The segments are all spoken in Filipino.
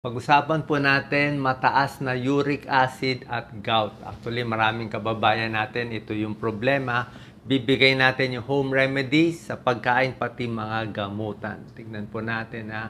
Pag-usapan po natin mataas na uric acid at gout. Actually, maraming kababayan natin, ito yung problema. Bibigay natin yung home remedies sa pagkain pati mga gamutan. Tignan po natin ha.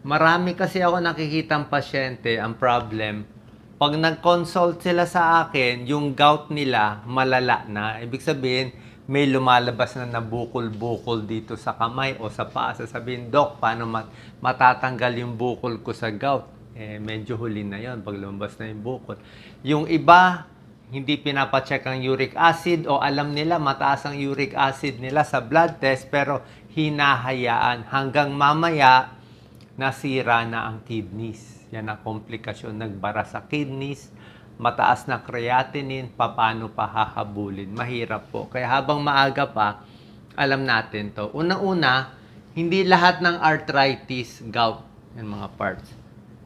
Marami kasi ako nakikitang pasyente, ang problem, pag nag-consult sila sa akin, yung gout nila malala na. Ibig sabihin, may lumalabas na nabukol-bukol dito sa kamay o sa paa. Sasabihin, Dok, paano mat- matatanggal yung bukol ko sa gout? Eh, medyo huli na yon pag lumabas na yung bukol. Yung iba, hindi pinapacheck ang uric acid o alam nila mataas ang uric acid nila sa blood test pero hinahayaan hanggang mamaya nasira na ang kidneys. Yan ang komplikasyon. Nagbara sa kidneys, mataas na creatinine, paano pa hahabulin? Mahirap po. Kaya habang maaga pa, alam natin to. Una-una, hindi lahat ng arthritis gout yan mga parts.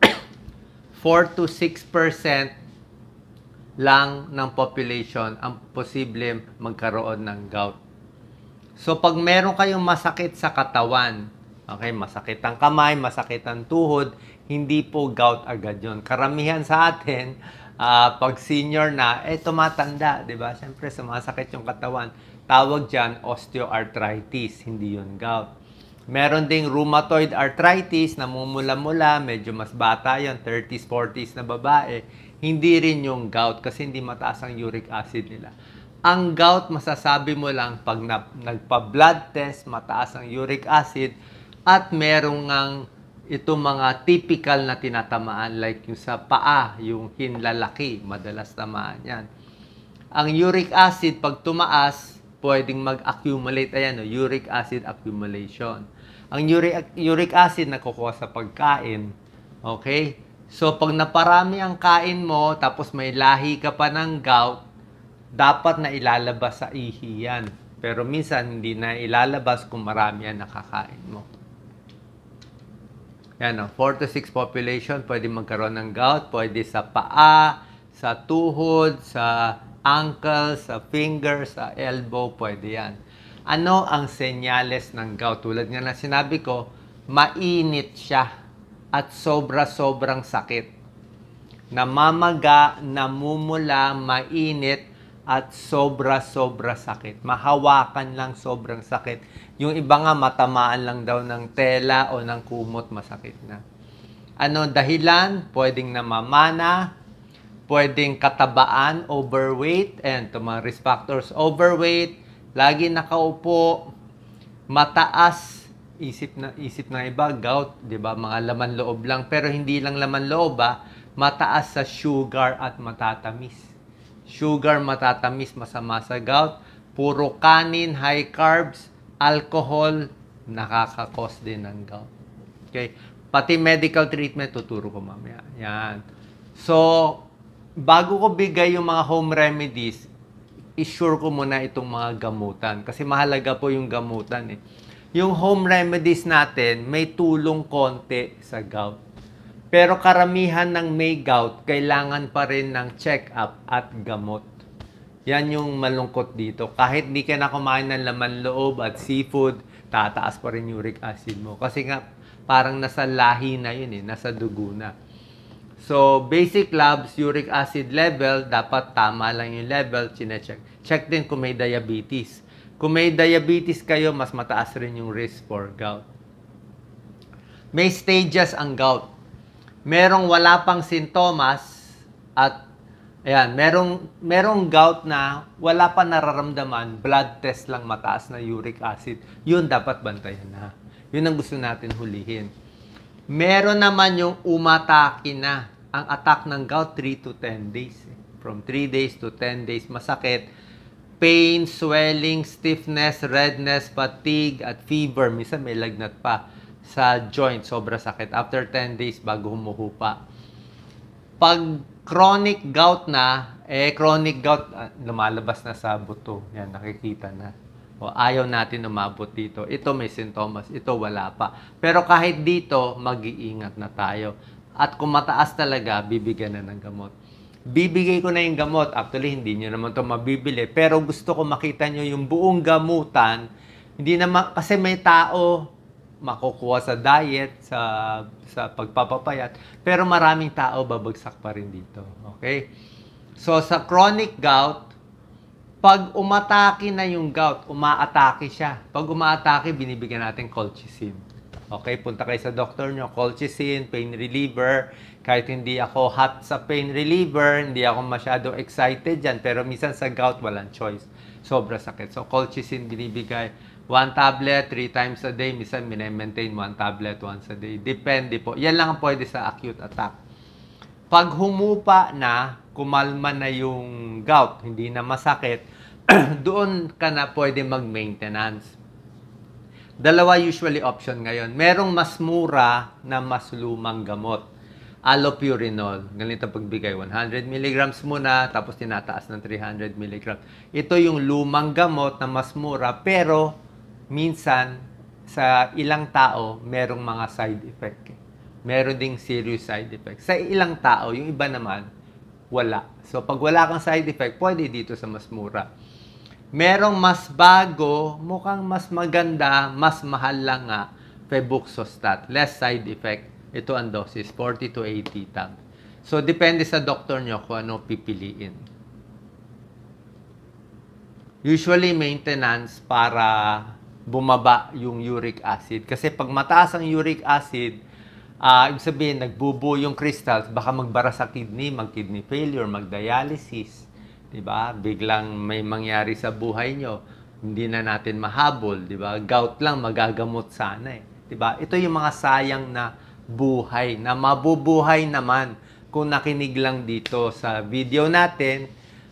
4 to 6% lang ng population ang posible magkaroon ng gout. So pag meron kayong masakit sa katawan, okay, masakit ang kamay, masakit ang tuhod, hindi po gout agad yon. Karamihan sa atin, uh, pag senior na, eh tumatanda, di ba? Siyempre, sumasakit yung katawan. Tawag dyan, osteoarthritis, hindi yun gout. Meron ding rheumatoid arthritis, namumula-mula, medyo mas bata yon 30s, 40s na babae. Hindi rin yung gout kasi hindi mataas ang uric acid nila. Ang gout, masasabi mo lang pag na, nagpa-blood test, mataas ang uric acid at merong ang itong mga typical na tinatamaan like yung sa paa, yung hinlalaki, madalas tamaan yan. Ang uric acid, pag tumaas, pwedeng mag-accumulate. Ayan, no, uric acid accumulation. Ang uric, uric acid nakukuha sa pagkain. Okay? So, pag naparami ang kain mo, tapos may lahi ka pa ng gout, dapat na ilalabas sa ihi yan. Pero minsan, hindi na ilalabas kung marami ang nakakain mo. Yan o, 4 to 6 population, pwede magkaroon ng gout, pwede sa paa, sa tuhod, sa ankle, sa finger, sa elbow, pwede yan. Ano ang senyales ng gout? Tulad nga na sinabi ko, mainit siya at sobra-sobrang sakit. Namamaga, namumula, mainit, at sobra-sobra sakit. Mahawakan lang sobrang sakit. Yung iba nga matamaan lang daw ng tela o ng kumot, masakit na. Ano dahilan? Pwedeng namamana, pwedeng katabaan, overweight, and to mga risk factors, overweight, lagi nakaupo, mataas, isip na isip ng iba, gout, 'di ba? Mga laman loob lang, pero hindi lang laman loob, ah, mataas sa sugar at matatamis sugar matatamis, masama sa gout, puro kanin, high carbs, alcohol, nakakakos din ng gout. Okay? Pati medical treatment, tuturo ko mamaya. Yan. So, bago ko bigay yung mga home remedies, isure ko muna itong mga gamutan. Kasi mahalaga po yung gamutan eh. Yung home remedies natin, may tulong konti sa gout. Pero karamihan ng may gout, kailangan pa rin ng check-up at gamot. Yan yung malungkot dito. Kahit di ka na kumain ng laman loob at seafood, tataas pa rin uric acid mo. Kasi nga, parang nasa lahi na yun eh, nasa dugo na. So, basic labs, uric acid level, dapat tama lang yung level, chinecheck. Check din kung may diabetes. Kung may diabetes kayo, mas mataas rin yung risk for gout. May stages ang gout merong wala pang sintomas at ayan, merong merong gout na wala pa nararamdaman, blood test lang mataas na uric acid. Yun dapat bantayan na. Yun ang gusto natin hulihin. Meron naman yung umatake na. Ang attack ng gout 3 to 10 days. From 3 days to 10 days masakit. Pain, swelling, stiffness, redness, fatigue, at fever. Minsan may lagnat pa sa joint, sobra sakit. After 10 days, bago humuhupa. Pag chronic gout na, eh, chronic gout, uh, lumalabas na sa buto. Yan, nakikita na. O, ayaw natin umabot dito. Ito may sintomas, ito wala pa. Pero kahit dito, mag-iingat na tayo. At kung mataas talaga, bibigyan na ng gamot. Bibigay ko na yung gamot. Actually, hindi nyo naman ito mabibili. Pero gusto ko makita nyo yung buong gamutan. Hindi naman, kasi may tao, makukuha sa diet, sa sa pagpapapayat, pero maraming tao babagsak pa rin dito. Okay? So sa chronic gout, pag umatake na yung gout, umaatake siya. Pag umaatake, binibigyan natin colchicine. Okay, punta kayo sa doktor nyo, colchicine, pain reliever. Kahit hindi ako hot sa pain reliever, hindi ako masyado excited dyan, pero minsan sa gout, walang choice. Sobra sakit. So, colchicine binibigay. One tablet, three times a day. Minsan, minemaintain one tablet once a day. Depende po. Yan lang ang pwede sa acute attack. Pag humupa na, kumalma na yung gout, hindi na masakit, doon ka na pwede mag-maintenance. Dalawa usually option ngayon. Merong mas mura na mas lumang gamot. Allopurinol. Ganito pagbigay. 100 mg muna, tapos tinataas ng 300 mg. Ito yung lumang gamot na mas mura, pero minsan sa ilang tao, merong mga side effect. Meron ding serious side effect. Sa ilang tao, yung iba naman, wala. So, pag wala kang side effect, pwede dito sa mas mura. Merong mas bago, mukhang mas maganda, mas mahal lang nga, Febuxostat. Less side effect. Ito ang dosis, 40 to 80 tab. So, depende sa doktor nyo kung ano pipiliin. Usually, maintenance para bumaba yung uric acid. Kasi pag mataas ang uric acid, uh, ibig sabihin, nagbubuo yung crystals, baka magbara sa kidney, mag-kidney failure, mag-dialysis. Diba? Biglang may mangyari sa buhay nyo. Hindi na natin mahabol. Diba? Gout lang, magagamot sana eh. Diba? Ito yung mga sayang na buhay, na mabubuhay naman kung nakinig lang dito sa video natin.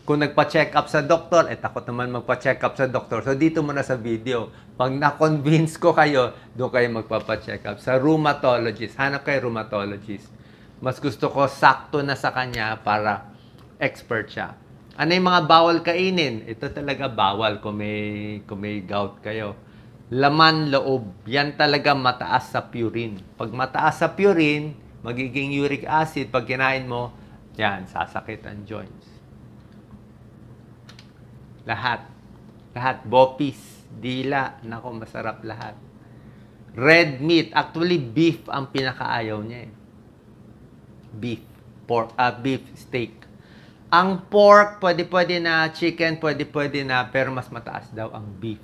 Kung nagpa-check up sa doktor, eh takot naman magpa-check up sa doktor. So dito muna sa video. Pag na-convince ko kayo, doon kayo magpapa-check up. Sa rheumatologist, hanap kayo rheumatologist. Mas gusto ko sakto na sa kanya para expert siya. Ano yung mga bawal kainin? Ito talaga bawal kung may, kung may gout kayo laman loob. Yan talaga mataas sa purine. Pag mataas sa purine, magiging uric acid. Pag kinain mo, yan, sasakit ang joints. Lahat. Lahat. Bopis, dila. Nako, masarap lahat. Red meat. Actually, beef ang pinakaayaw niya eh. Beef. Pork, uh, beef steak. Ang pork, pwede-pwede na. Chicken, pwede-pwede na. Pero mas mataas daw ang beef.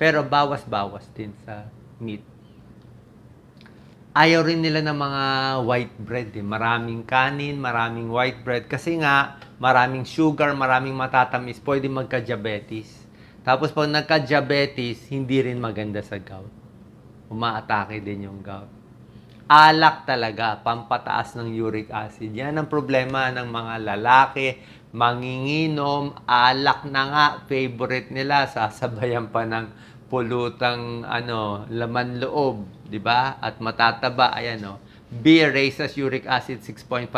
Pero bawas-bawas din sa meat. Ayaw rin nila ng mga white bread. Eh. Maraming kanin, maraming white bread. Kasi nga, maraming sugar, maraming matatamis, pwede magka-diabetes. Tapos pag nagka-diabetes, hindi rin maganda sa gout. Umaatake din yung gout. Alak talaga, pampataas ng uric acid. Yan ang problema ng mga lalaki, manginginom, alak na nga, favorite nila, sasabayan pa ng pulutang ano, laman loob, 'di ba? At matataba, ayan oh. Beer raises uric acid 6.5%.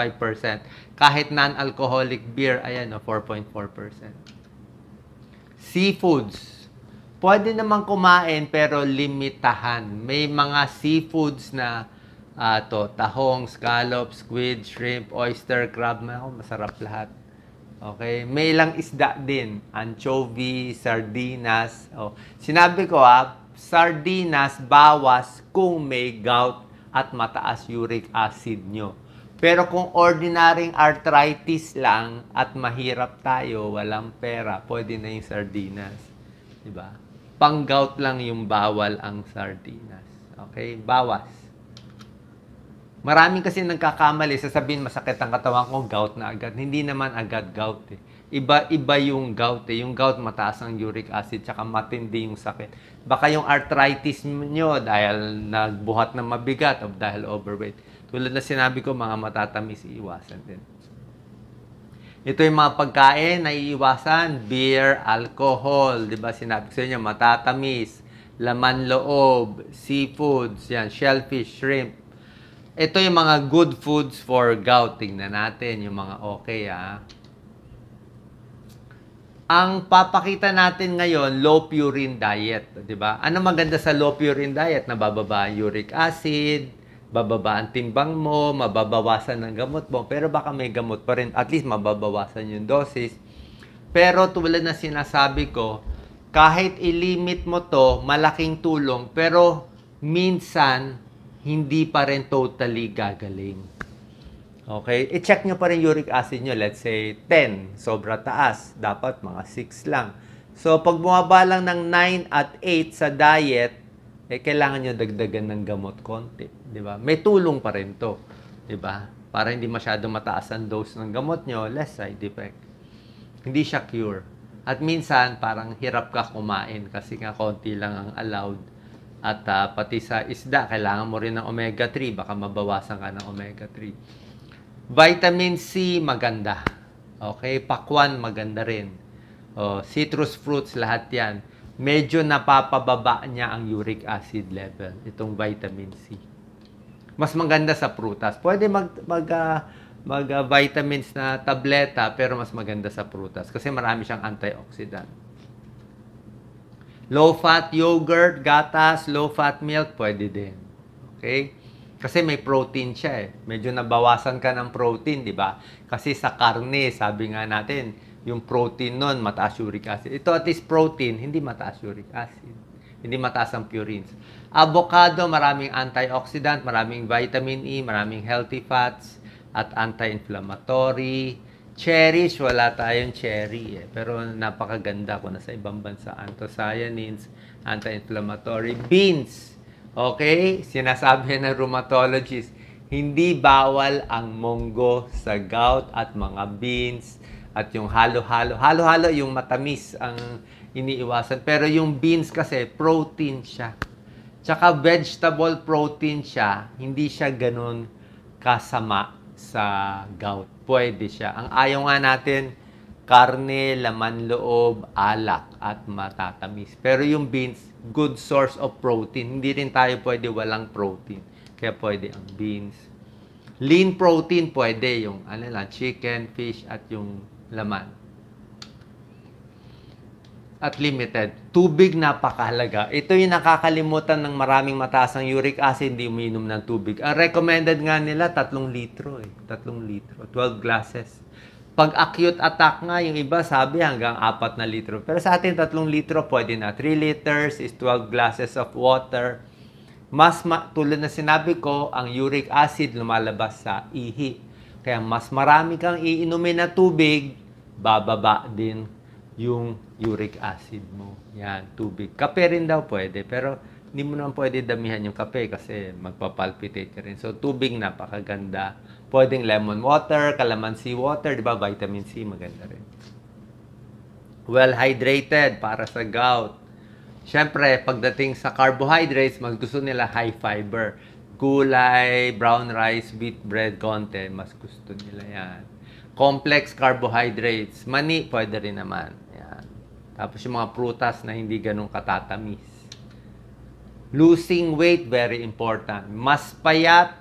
Kahit non-alcoholic beer, ayan oh, 4.4%. Seafoods. Pwede naman kumain pero limitahan. May mga seafoods na uh, to, tahong, scallops, squid, shrimp, oyster, crab, masarap lahat Okay? May ilang isda din. Anchovy, sardinas. Oh. Sinabi ko ha, sardinas bawas kung may gout at mataas uric acid nyo. Pero kung ordinaryong arthritis lang at mahirap tayo, walang pera, pwede na yung sardinas. Diba? Pang-gout lang yung bawal ang sardinas. Okay? Bawas. Maraming kasi nagkakamali, sasabihin masakit ang katawan ko, gout na agad. Hindi naman agad gout eh. Iba, iba yung gout eh. Yung gout mataas ang uric acid, tsaka matindi yung sakit. Baka yung arthritis nyo dahil nagbuhat ng mabigat o dahil overweight. Tulad na sinabi ko, mga matatamis, iiwasan din. Ito yung mga pagkain na iiwasan, beer, alcohol, di ba sinabi ko sa inyo, matatamis, laman loob, seafoods, yan, shellfish, shrimp, ito yung mga good foods for gout. Tingnan natin yung mga okay ah. Ang papakita natin ngayon, low purine diet, 'di ba? Ano maganda sa low purine diet? Nabababa ang uric acid, bababa ang timbang mo, mababawasan ng gamot mo, pero baka may gamot pa rin, at least mababawasan yung dosis. Pero tulad na sinasabi ko, kahit ilimit mo to, malaking tulong, pero minsan, hindi pa rin totally gagaling. Okay? I-check nyo pa rin uric acid nyo. Let's say 10, sobra taas. Dapat mga 6 lang. So, pag bumaba lang ng 9 at 8 sa diet, eh, kailangan nyo dagdagan ng gamot konti. Di ba? May tulong pa rin to. Di ba? Para hindi masyado mataas ang dose ng gamot nyo, less side effect. Hindi siya cure. At minsan, parang hirap ka kumain kasi nga konti lang ang allowed. At uh, pati sa isda, kailangan mo rin ng omega-3. Baka mabawasan ka ng omega-3. Vitamin C, maganda. Okay? Pakwan, maganda rin. Oh, citrus fruits, lahat yan. Medyo napapababa niya ang uric acid level, itong vitamin C. Mas maganda sa prutas. Pwede mag, mag uh, mag uh, vitamins na tableta pero mas maganda sa prutas kasi marami siyang antioxidant. Low fat yogurt, gatas, low fat milk pwede din. Okay? Kasi may protein siya eh. Medyo nabawasan ka ng protein, di ba? Kasi sa karne, sabi nga natin, yung protein nun, mataas uric acid. Ito at least protein, hindi mataas uric acid. Hindi mataas ang purines. Avocado, maraming antioxidant, maraming vitamin E, maraming healthy fats, at anti-inflammatory. Cherries, wala tayong cherry eh. Pero napakaganda ko na sa ibang bansa. Anthocyanins, anti-inflammatory. Beans, okay? Sinasabi ng rheumatologist, hindi bawal ang monggo sa gout at mga beans at yung halo-halo. Halo-halo yung matamis ang iniiwasan. Pero yung beans kasi, protein siya. Tsaka vegetable protein siya, hindi siya ganun kasama sa gout. Pwede siya. Ang ayaw nga natin, karne, laman loob, alak, at matatamis. Pero yung beans, good source of protein. Hindi rin tayo pwede walang protein. Kaya pwede ang beans. Lean protein, pwede yung ano lang, chicken, fish, at yung laman at limited. Tubig napakahalaga. Ito yung nakakalimutan ng maraming mataas ang uric acid, hindi uminom ng tubig. Ang recommended nga nila, 3 litro eh. 3 litro. 12 glasses. Pag acute attack nga, yung iba sabi hanggang 4 na litro. Pero sa atin, 3 litro pwede na. 3 liters is 12 glasses of water. Mas, ma- tulad na sinabi ko, ang uric acid lumalabas sa ihi. Kaya mas marami kang iinumin na tubig, bababa din yung uric acid mo. Yan, tubig. Kape rin daw pwede, pero hindi mo naman pwede damihan yung kape kasi magpapalpitate ka rin. So, tubig napakaganda. Pwedeng lemon water, calamansi water, di ba? Vitamin C, maganda rin. Well hydrated para sa gout. Siyempre, pagdating sa carbohydrates, mag gusto nila high fiber. Gulay, brown rice, wheat bread, konti, mas gusto nila yan. Complex carbohydrates. Mani, pwede rin naman. Yan. Tapos yung mga prutas na hindi ganun katatamis. Losing weight, very important. Mas payat,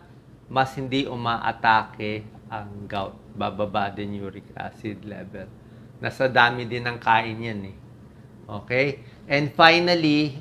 mas hindi umaatake ang gout. Bababa din uric acid level. Nasa dami din ng kain yan eh. Okay? And finally,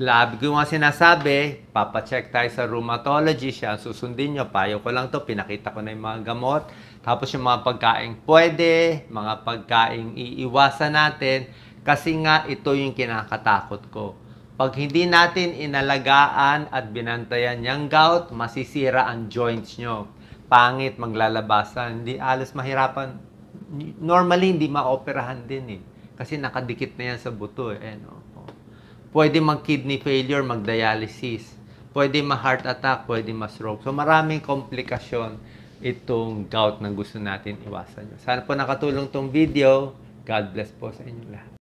lab ko nga sinasabi, papacheck tayo sa rheumatologist siya, susundin nyo, payo ko lang to, pinakita ko na yung mga gamot, tapos yung mga pagkain pwede, mga pagkain iiwasan natin, kasi nga ito yung kinakatakot ko. Pag hindi natin inalagaan at binantayan yung gout, masisira ang joints nyo. Pangit, maglalabasan, hindi alas mahirapan. Normally, hindi maoperahan din eh. Kasi nakadikit na yan sa buto eh. No? Pwede mag-kidney failure, mag-dialysis. Pwede ma-heart attack, pwede ma-stroke. So maraming komplikasyon itong gout na gusto natin iwasan. Sana po nakatulong tong video. God bless po sa inyo lahat.